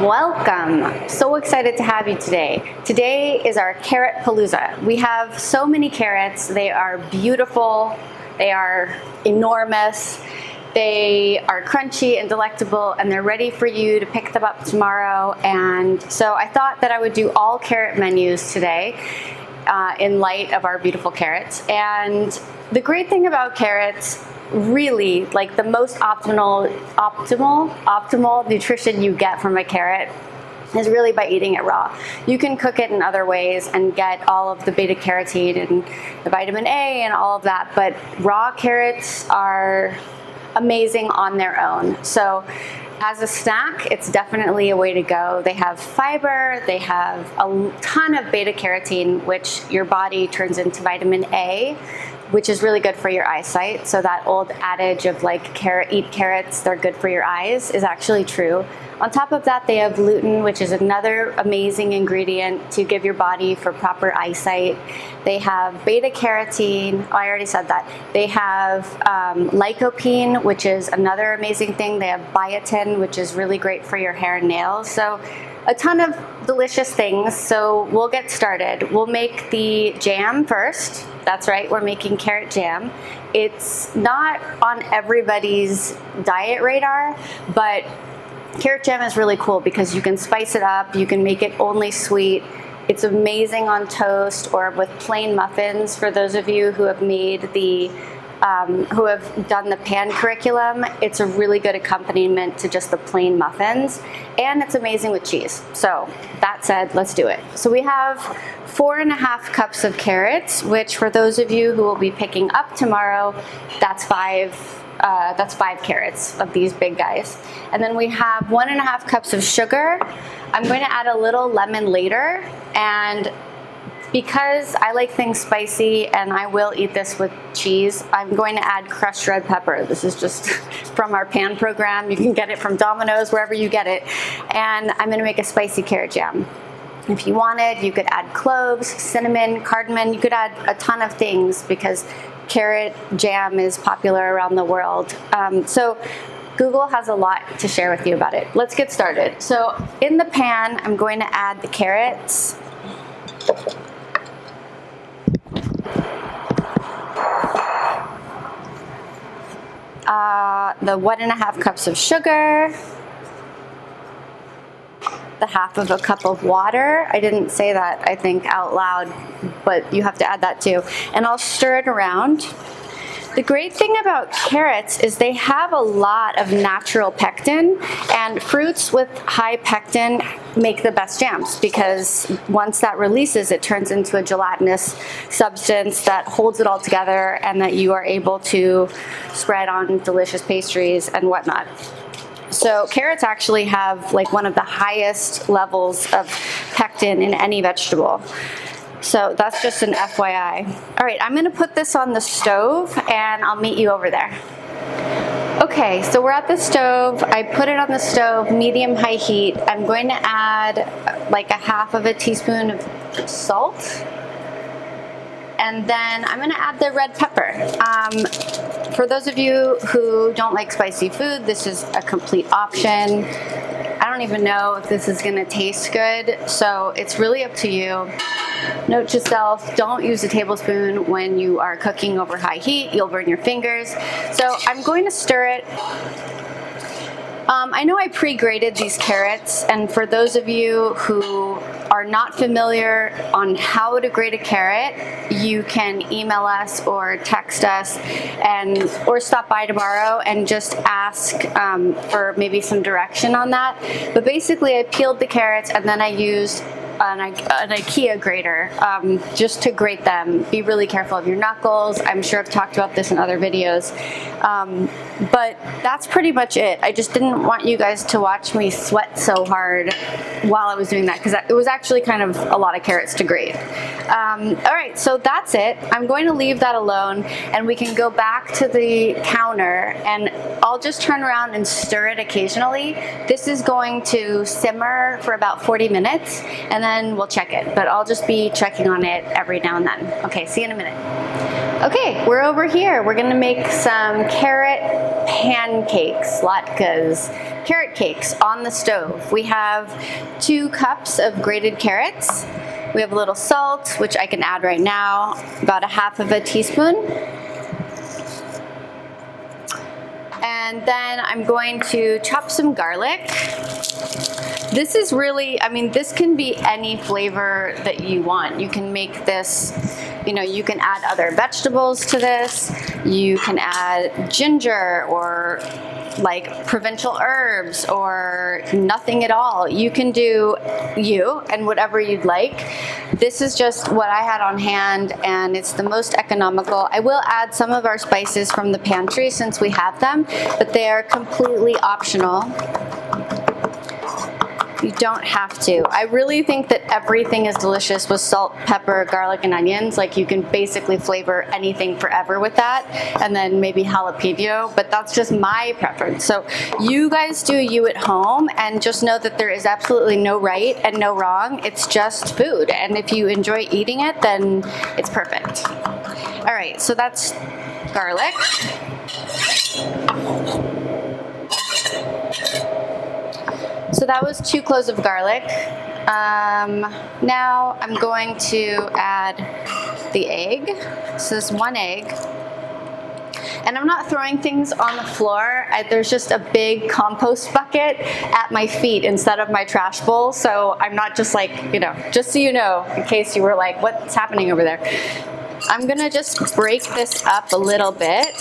Welcome. So excited to have you today. Today is our carrot palooza. We have so many carrots. They are beautiful. They are enormous. They are crunchy and delectable and they're ready for you to pick them up tomorrow. And so I thought that I would do all carrot menus today uh, in light of our beautiful carrots. And the great thing about carrots really like the most optimal optimal optimal nutrition you get from a carrot is really by eating it raw. You can cook it in other ways and get all of the beta carotene and the vitamin A and all of that, but raw carrots are amazing on their own. So as a snack, it's definitely a way to go. They have fiber, they have a ton of beta carotene, which your body turns into vitamin A which is really good for your eyesight. So that old adage of like carrot, eat carrots, they're good for your eyes is actually true. On top of that, they have lutein, which is another amazing ingredient to give your body for proper eyesight. They have beta carotene. Oh, I already said that. They have um, lycopene, which is another amazing thing. They have biotin, which is really great for your hair and nails. So a ton of delicious things. So we'll get started. We'll make the jam first. That's right, we're making carrot jam. It's not on everybody's diet radar, but carrot jam is really cool because you can spice it up, you can make it only sweet. It's amazing on toast or with plain muffins for those of you who have made the um, who have done the pan curriculum, it's a really good accompaniment to just the plain muffins, and it's amazing with cheese. So that said, let's do it. So we have four and a half cups of carrots, which for those of you who will be picking up tomorrow, that's five uh, that's five carrots of these big guys. And then we have one and a half cups of sugar. I'm going to add a little lemon later and because I like things spicy and I will eat this with cheese, I'm going to add crushed red pepper. This is just from our pan program. You can get it from Domino's, wherever you get it. And I'm gonna make a spicy carrot jam. If you wanted, you could add cloves, cinnamon, cardamom. You could add a ton of things because carrot jam is popular around the world. Um, so Google has a lot to share with you about it. Let's get started. So in the pan, I'm going to add the carrots. Uh, the one and a half cups of sugar, the half of a cup of water. I didn't say that, I think, out loud, but you have to add that too. And I'll stir it around. The great thing about carrots is they have a lot of natural pectin and fruits with high pectin make the best jams because once that releases it turns into a gelatinous substance that holds it all together and that you are able to spread on delicious pastries and whatnot. So carrots actually have like one of the highest levels of pectin in any vegetable. So that's just an FYI. All right, I'm gonna put this on the stove and I'll meet you over there. Okay, so we're at the stove. I put it on the stove, medium high heat. I'm going to add like a half of a teaspoon of salt. And then I'm gonna add the red pepper. Um, for those of you who don't like spicy food, this is a complete option. I don't even know if this is gonna taste good, so it's really up to you. Note to self, don't use a tablespoon when you are cooking over high heat. You'll burn your fingers. So I'm going to stir it. Um, I know I pre-grated these carrots, and for those of you who are not familiar on how to grate a carrot, you can email us or text us and or stop by tomorrow and just ask um, for maybe some direction on that. But basically, I peeled the carrots and then I used an, an IKEA grater um, just to grate them. Be really careful of your knuckles. I'm sure I've talked about this in other videos. Um, but that's pretty much it. I just didn't want you guys to watch me sweat so hard while I was doing that because it was actually kind of a lot of carrots to grate. Um, all right, so that's it. I'm going to leave that alone and we can go back to the counter and I'll just turn around and stir it occasionally. This is going to simmer for about 40 minutes and then then we'll check it. But I'll just be checking on it every now and then. Okay, see you in a minute. Okay, we're over here. We're gonna make some carrot pancakes, latkes, carrot cakes on the stove. We have two cups of grated carrots. We have a little salt, which I can add right now, about a half of a teaspoon. And then I'm going to chop some garlic. This is really, I mean, this can be any flavor that you want. You can make this, you know, you can add other vegetables to this. You can add ginger or like Provençal herbs or nothing at all. You can do you and whatever you'd like. This is just what I had on hand and it's the most economical. I will add some of our spices from the pantry since we have them, but they are completely optional. You don't have to. I really think that everything is delicious with salt, pepper, garlic, and onions. Like you can basically flavor anything forever with that. And then maybe jalapeno, but that's just my preference. So you guys do you at home and just know that there is absolutely no right and no wrong. It's just food. And if you enjoy eating it, then it's perfect. All right, so that's garlic. So that was two cloves of garlic. Um, now I'm going to add the egg. So this one egg. And I'm not throwing things on the floor. I, there's just a big compost bucket at my feet instead of my trash bowl. So I'm not just like, you know, just so you know, in case you were like, what's happening over there? I'm gonna just break this up a little bit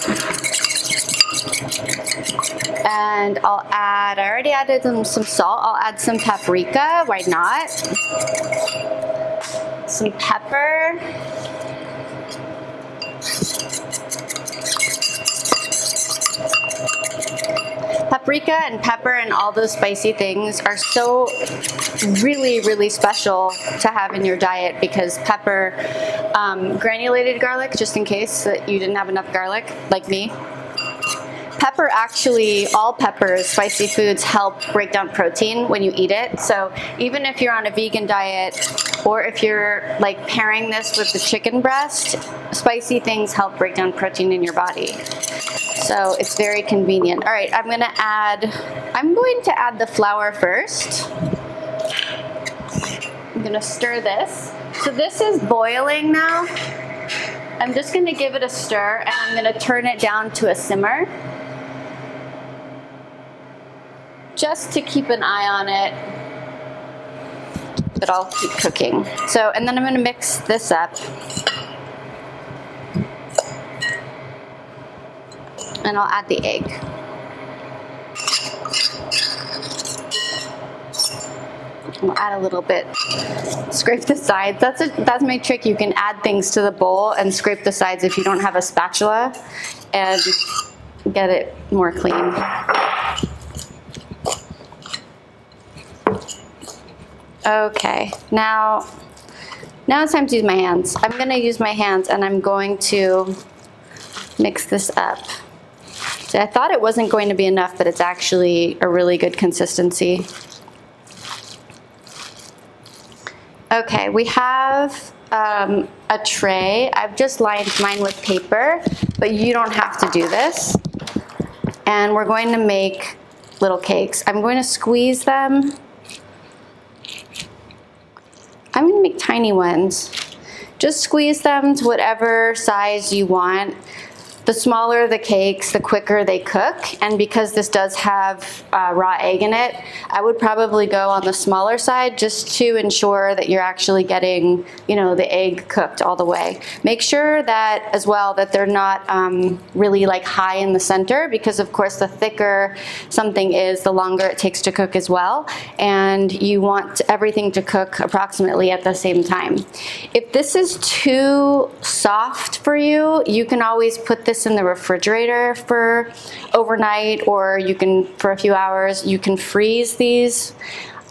and I'll add, I already added some, some salt, I'll add some paprika, why not? Some pepper. Paprika and pepper and all those spicy things are so really, really special to have in your diet because pepper, um, granulated garlic, just in case that you didn't have enough garlic, like me, Pepper actually, all peppers, spicy foods help break down protein when you eat it. So even if you're on a vegan diet or if you're like pairing this with the chicken breast, spicy things help break down protein in your body. So it's very convenient. All right, I'm gonna add, I'm going to add the flour first. I'm gonna stir this. So this is boiling now. I'm just gonna give it a stir and I'm gonna turn it down to a simmer just to keep an eye on it, but I'll keep cooking. So, and then I'm gonna mix this up. And I'll add the egg. I'll add a little bit. Scrape the sides. That's a, that's my trick. You can add things to the bowl and scrape the sides if you don't have a spatula and get it more clean. Okay, now, now it's time to use my hands. I'm gonna use my hands and I'm going to mix this up. So I thought it wasn't going to be enough, but it's actually a really good consistency. Okay, we have um, a tray. I've just lined mine with paper, but you don't have to do this. And we're going to make little cakes. I'm going to squeeze them I'm gonna make tiny ones. Just squeeze them to whatever size you want. The smaller the cakes, the quicker they cook. And because this does have uh, raw egg in it, I would probably go on the smaller side just to ensure that you're actually getting, you know, the egg cooked all the way. Make sure that as well that they're not um, really like high in the center because of course the thicker something is, the longer it takes to cook as well. And you want everything to cook approximately at the same time. If this is too soft for you, you can always put this in the refrigerator for overnight or you can, for a few hours, you can freeze these.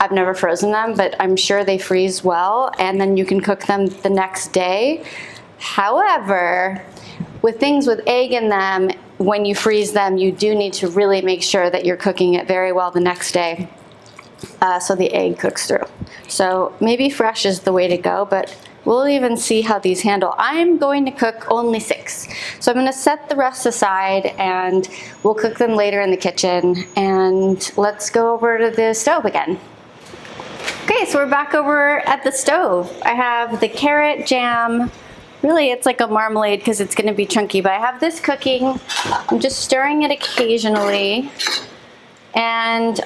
I've never frozen them, but I'm sure they freeze well and then you can cook them the next day. However, with things with egg in them, when you freeze them, you do need to really make sure that you're cooking it very well the next day uh, so the egg cooks through. So maybe fresh is the way to go, but we'll even see how these handle. I'm going to cook only six. So I'm gonna set the rest aside and we'll cook them later in the kitchen. And let's go over to the stove again. Okay, so we're back over at the stove. I have the carrot jam. Really, it's like a marmalade because it's gonna be chunky, but I have this cooking. I'm just stirring it occasionally. And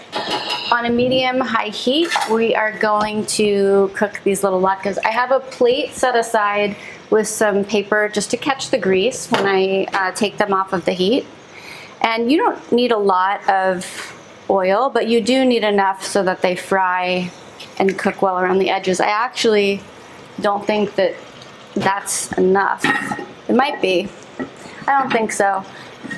on a medium high heat, we are going to cook these little latkes. I have a plate set aside with some paper just to catch the grease when I uh, take them off of the heat. And you don't need a lot of oil, but you do need enough so that they fry and cook well around the edges. I actually don't think that that's enough. It might be. I don't think so.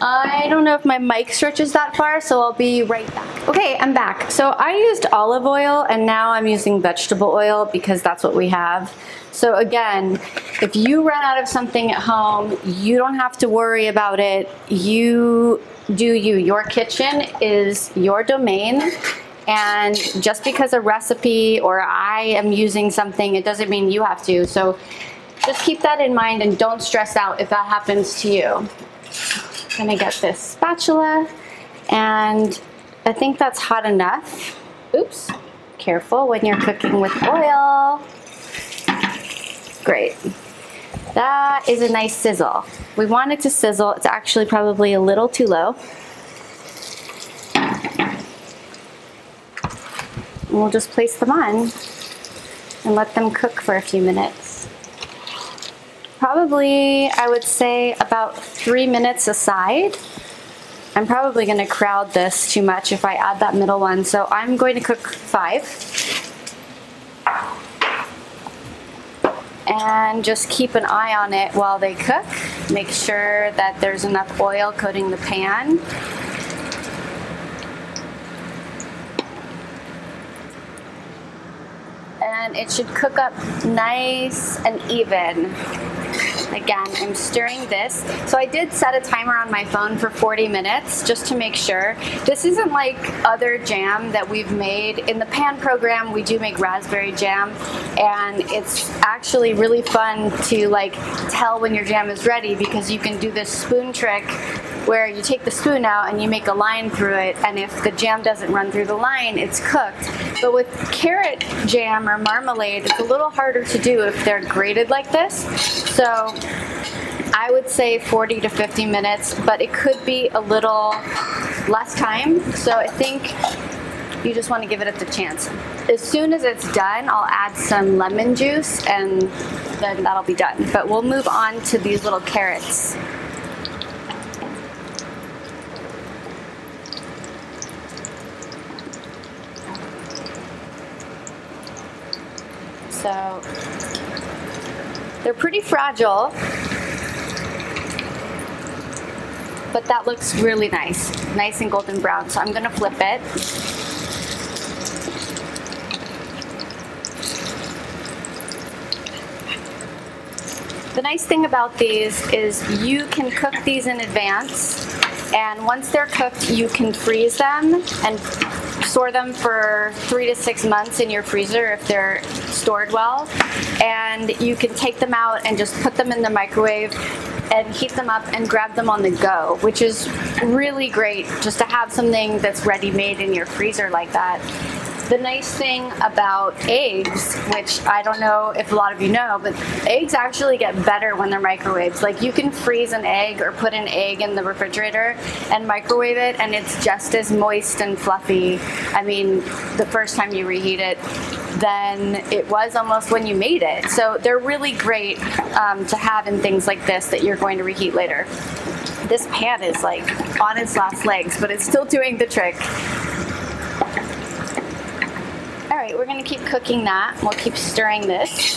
I don't know if my mic stretches that far, so I'll be right back. Okay, I'm back. So I used olive oil and now I'm using vegetable oil because that's what we have. So again, if you run out of something at home, you don't have to worry about it. You do you. Your kitchen is your domain. And just because a recipe or I am using something, it doesn't mean you have to. So just keep that in mind and don't stress out if that happens to you. Gonna get this spatula and I think that's hot enough. Oops, careful when you're cooking with oil. Great. That is a nice sizzle. We want it to sizzle. It's actually probably a little too low. We'll just place them on and let them cook for a few minutes probably, I would say, about three minutes aside. I'm probably going to crowd this too much if I add that middle one, so I'm going to cook five. And just keep an eye on it while they cook. Make sure that there's enough oil coating the pan. And it should cook up nice and even. Again, I'm stirring this. So I did set a timer on my phone for 40 minutes just to make sure. This isn't like other jam that we've made. In the pan program, we do make raspberry jam and it's actually really fun to like tell when your jam is ready because you can do this spoon trick where you take the spoon out and you make a line through it and if the jam doesn't run through the line, it's cooked. But with carrot jam or marmalade, it's a little harder to do if they're grated like this. So I would say 40 to 50 minutes, but it could be a little less time. So I think you just want to give it a chance. As soon as it's done, I'll add some lemon juice and then that'll be done. But we'll move on to these little carrots. So they're pretty fragile, but that looks really nice, nice and golden brown. So I'm gonna flip it. The nice thing about these is you can cook these in advance and once they're cooked, you can freeze them and store them for three to six months in your freezer if they're stored well. And you can take them out and just put them in the microwave and heat them up and grab them on the go, which is really great just to have something that's ready made in your freezer like that. The nice thing about eggs, which I don't know if a lot of you know, but eggs actually get better when they're microwaved. Like you can freeze an egg or put an egg in the refrigerator and microwave it and it's just as moist and fluffy. I mean, the first time you reheat it, than it was almost when you made it. So they're really great um, to have in things like this that you're going to reheat later. This pan is like on its last legs, but it's still doing the trick. Right, we're gonna keep cooking that. We'll keep stirring this.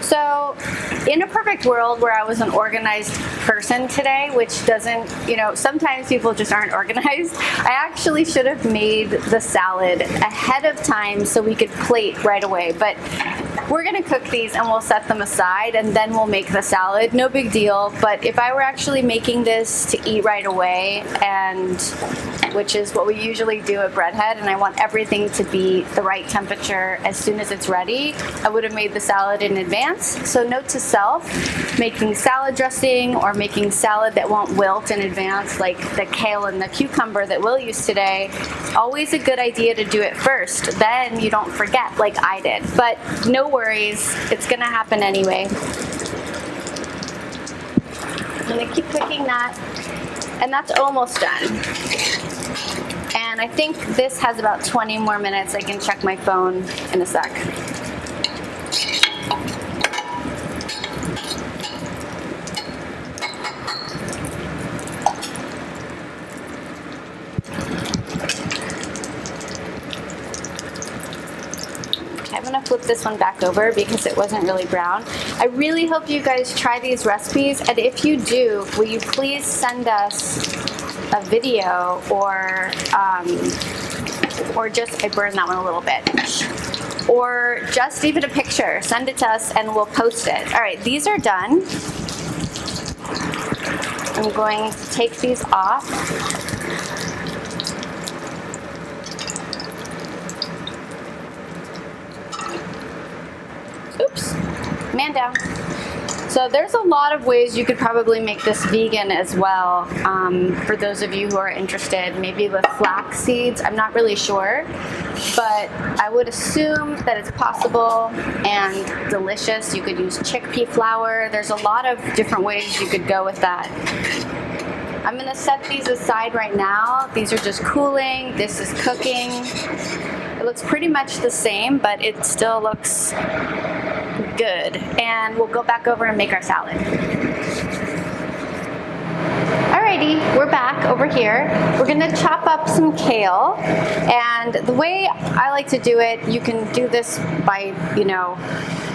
So in a perfect world where I was an organized person today, which doesn't, you know, sometimes people just aren't organized, I actually should have made the salad ahead of time so we could plate right away. But we're gonna cook these and we'll set them aside and then we'll make the salad. No big deal, but if I were actually making this to eat right away and which is what we usually do at Bread Head and I want everything to be the right temperature as soon as it's ready, I would have made the salad in advance. So note to self, making salad dressing or making salad that won't wilt in advance like the kale and the cucumber that we'll use today, always a good idea to do it first. Then you don't forget like I did. But no worries, it's gonna happen anyway. I'm gonna keep cooking that. And that's almost done. And I think this has about 20 more minutes. I can check my phone in a sec. gonna flip this one back over because it wasn't really brown. I really hope you guys try these recipes and if you do, will you please send us a video or um, or just, I burned that one a little bit or just even a picture. Send it to us and we'll post it. All right, these are done. I'm going to take these off. Man down. So there's a lot of ways you could probably make this vegan as well. Um, for those of you who are interested, maybe with flax seeds, I'm not really sure, but I would assume that it's possible and delicious. You could use chickpea flour. There's a lot of different ways you could go with that. I'm gonna set these aside right now. These are just cooling, this is cooking. It looks pretty much the same, but it still looks good. And we'll go back over and make our salad. Alrighty, we're back over here. We're gonna chop up some kale. And the way I like to do it, you can do this by, you know,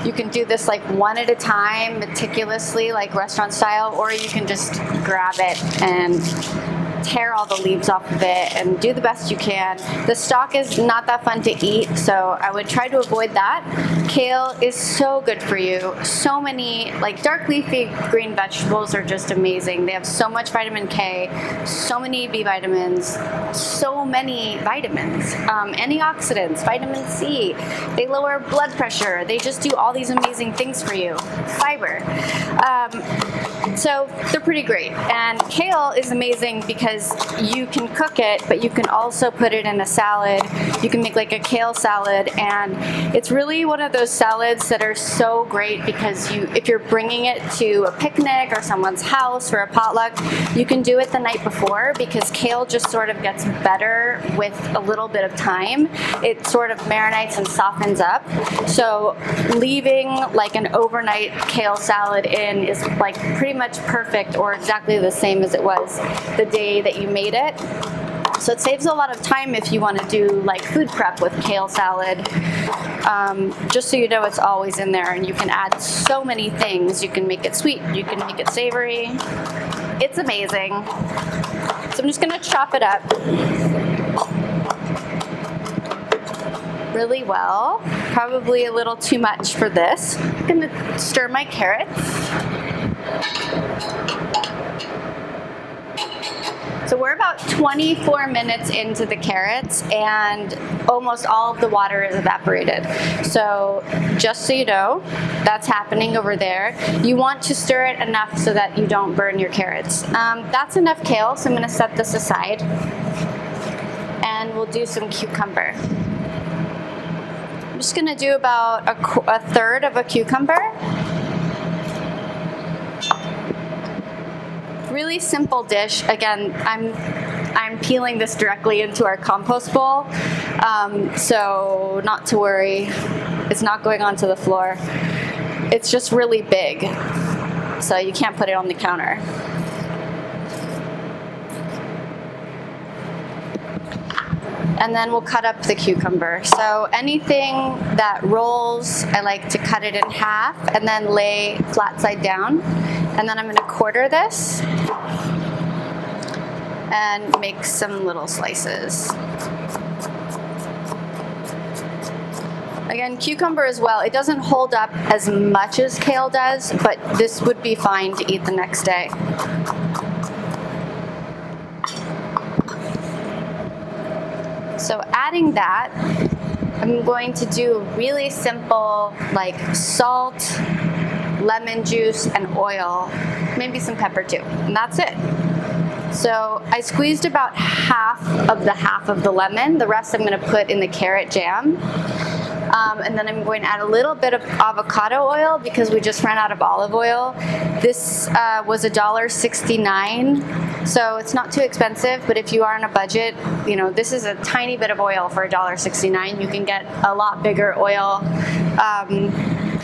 you can do this like one at a time, meticulously, like restaurant style, or you can just grab it and tear all the leaves off of it and do the best you can. The stalk is not that fun to eat, so I would try to avoid that. Kale is so good for you. So many, like dark leafy green vegetables are just amazing. They have so much vitamin K, so many B vitamins, so many vitamins, um, antioxidants, vitamin C. They lower blood pressure. They just do all these amazing things for you. Fiber. Um, so they're pretty great. And kale is amazing because because you can cook it, but you can also put it in a salad. You can make like a kale salad, and it's really one of those salads that are so great because you, if you're bringing it to a picnic or someone's house or a potluck, you can do it the night before because kale just sort of gets better with a little bit of time. It sort of marinates and softens up. So leaving like an overnight kale salad in is like pretty much perfect or exactly the same as it was the day that you made it. So it saves a lot of time if you want to do like food prep with kale salad. Um, just so you know it's always in there and you can add so many things. You can make it sweet, you can make it savory. It's amazing. So I'm just gonna chop it up really well. Probably a little too much for this. I'm gonna stir my carrots. So we're about 24 minutes into the carrots and almost all of the water is evaporated. So just so you know, that's happening over there. You want to stir it enough so that you don't burn your carrots. Um, that's enough kale, so I'm gonna set this aside. And we'll do some cucumber. I'm just gonna do about a, a third of a cucumber. Really simple dish. Again, I'm I'm peeling this directly into our compost bowl, um, so not to worry. It's not going onto the floor. It's just really big, so you can't put it on the counter. And then we'll cut up the cucumber. So anything that rolls, I like to cut it in half and then lay flat side down. And then I'm gonna quarter this and make some little slices. Again, cucumber as well. It doesn't hold up as much as kale does, but this would be fine to eat the next day. So adding that, I'm going to do a really simple like salt, lemon juice, and oil, maybe some pepper too, and that's it. So I squeezed about half of the half of the lemon. The rest I'm going to put in the carrot jam. Um, and then I'm going to add a little bit of avocado oil because we just ran out of olive oil. This uh, was $1.69, so it's not too expensive, but if you are on a budget, you know, this is a tiny bit of oil for $1.69. You can get a lot bigger oil um,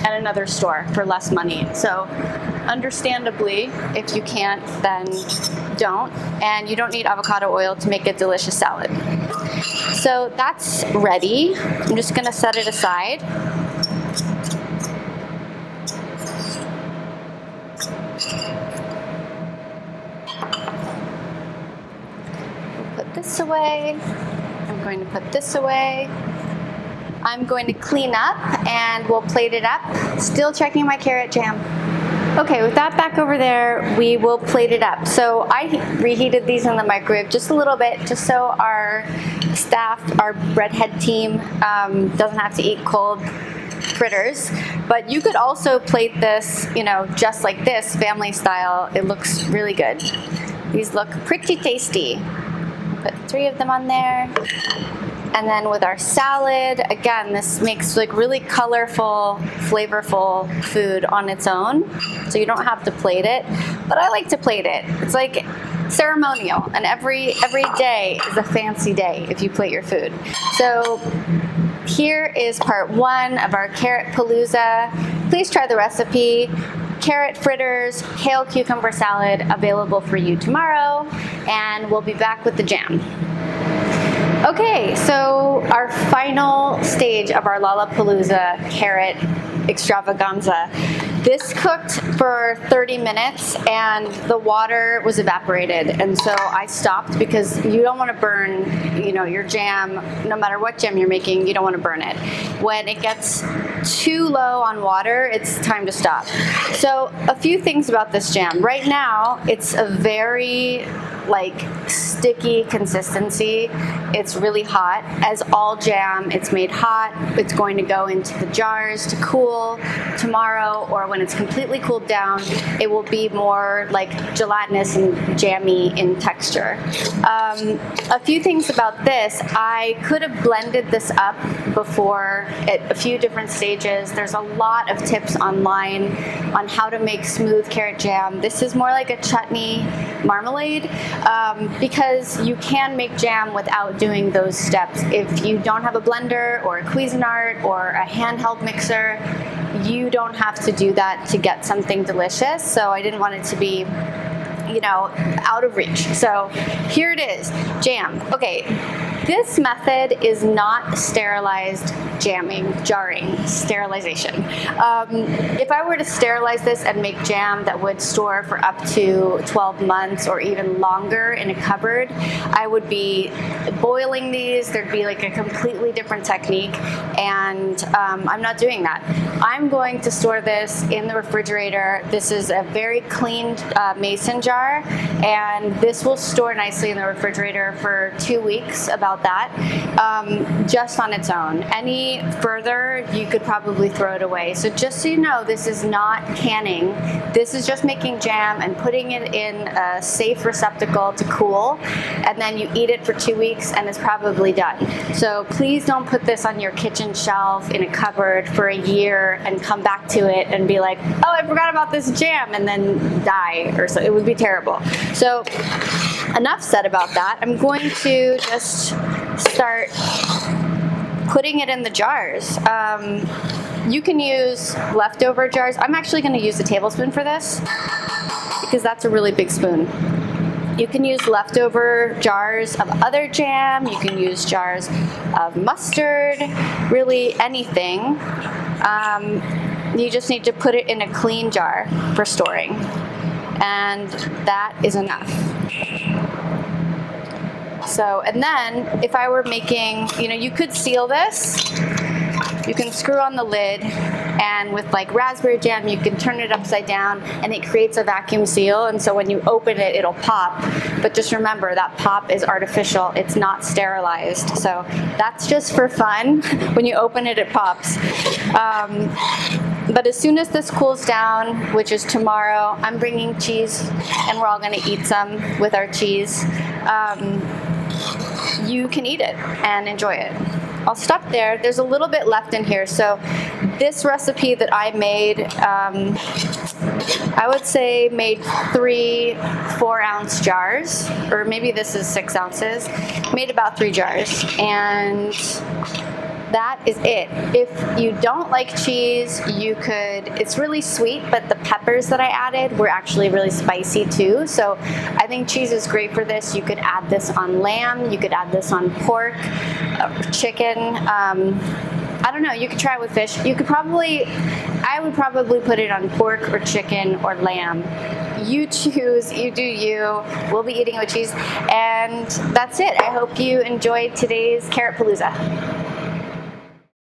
at another store for less money. So understandably, if you can't, then don't. And you don't need avocado oil to make a delicious salad. So that's ready. I'm just gonna set it aside. put this away. I'm going to put this away. I'm going to clean up and we'll plate it up. Still checking my carrot jam. Okay, with that back over there, we will plate it up. So I reheated these in the microwave just a little bit, just so our staff, our Bread Head team, um, doesn't have to eat cold fritters. But you could also plate this, you know, just like this, family style. It looks really good. These look pretty tasty. Put three of them on there. And then with our salad, again, this makes like really colorful, flavorful food on its own. So you don't have to plate it, but I like to plate it. It's like ceremonial and every every day is a fancy day if you plate your food. So here is part one of our carrot palooza. Please try the recipe carrot fritters, kale cucumber salad available for you tomorrow, and we'll be back with the jam. Okay, so our final stage of our Lollapalooza carrot extravaganza. This cooked for 30 minutes and the water was evaporated and so I stopped because you don't want to burn you know your jam no matter what jam you're making you don't want to burn it. When it gets too low on water it's time to stop. So a few things about this jam. Right now it's a very like sticky consistency. It's really hot. As all jam, it's made hot. It's going to go into the jars to cool tomorrow or when it's completely cooled down, it will be more like gelatinous and jammy in texture. Um, a few things about this, I could have blended this up before at a few different stages. There's a lot of tips online on how to make smooth carrot jam. This is more like a chutney marmalade um, because you can make jam without doing those steps. If you don't have a blender or a Cuisinart or a handheld mixer, you don't have to do that to get something delicious. So I didn't want it to be you know, out of reach. So here it is, jam. Okay, this method is not sterilized jamming, jarring, sterilization. Um, if I were to sterilize this and make jam that would store for up to 12 months or even longer in a cupboard, I would be boiling these. There'd be like a completely different technique, and um, I'm not doing that. I'm going to store this in the refrigerator. This is a very clean uh, mason jar, and this will store nicely in the refrigerator for two weeks, about that, um, just on its own. Any further, you could probably throw it away. So just so you know, this is not canning. This is just making jam and putting it in a safe receptacle to cool, and then you eat it for two weeks and it's probably done. So please don't put this on your kitchen shelf in a cupboard for a year and come back to it and be like, oh, I forgot about this jam, and then die or so. It would be terrible. So enough said about that. I'm going to just start putting it in the jars. Um, you can use leftover jars. I'm actually going to use a tablespoon for this because that's a really big spoon. You can use leftover jars of other jam. You can use jars of mustard, really anything. Um, you just need to put it in a clean jar for storing. And that is enough. So, and then if I were making, you know, you could seal this, you can screw on the lid and with like raspberry jam you can turn it upside down and it creates a vacuum seal and so when you open it it'll pop but just remember that pop is artificial it's not sterilized so that's just for fun when you open it it pops um, but as soon as this cools down, which is tomorrow, I'm bringing cheese and we're all gonna eat some with our cheese. Um, you can eat it and enjoy it. I'll stop there. There's a little bit left in here. So this recipe that I made, um, I would say made three four ounce jars, or maybe this is six ounces. Made about three jars. And that is it. If you don't like cheese, you could, it's really sweet, but the peppers that I added were actually really spicy too. So I think cheese is great for this. You could add this on lamb, you could add this on pork, uh, chicken. Um, I don't know, you could try it with fish. You could probably, I would probably put it on pork or chicken or lamb. You choose, you do you. We'll be eating with cheese. And that's it. I hope you enjoyed today's Carrot Palooza.